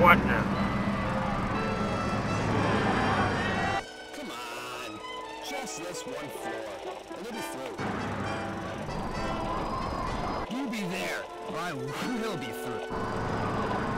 What now? Come on. Just this one floor. And it'll be through. You be there, or I will be through.